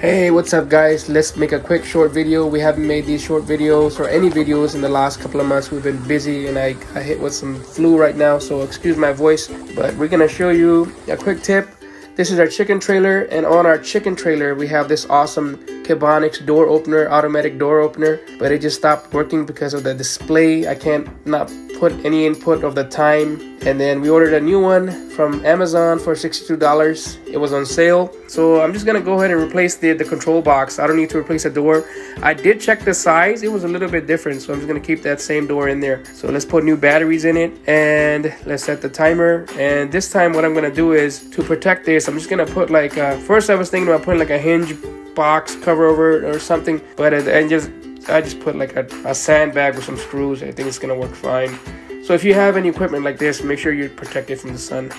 Hey, what's up guys? Let's make a quick short video. We haven't made these short videos or any videos in the last couple of months. We've been busy and I, I hit with some flu right now, so excuse my voice. But we're gonna show you a quick tip. This is our chicken trailer and on our chicken trailer we have this awesome Kebonnixs door opener, automatic door opener, but it just stopped working because of the display. I can't not put any input of the time. And then we ordered a new one from Amazon for $62 it was on sale. So I'm just gonna go ahead and replace the, the control box. I don't need to replace the door. I did check the size. It was a little bit different so I'm just gonna keep that same door in there. So let's put new batteries in it and let's set the timer. And this time what I'm gonna do is to protect this I'm just gonna put like uh, first I was thinking about putting like a hinge box cover over it or something but I just I just put like a, a sandbag with some screws. I think it's gonna work fine. So if you have any equipment like this, make sure you protect it from the sun.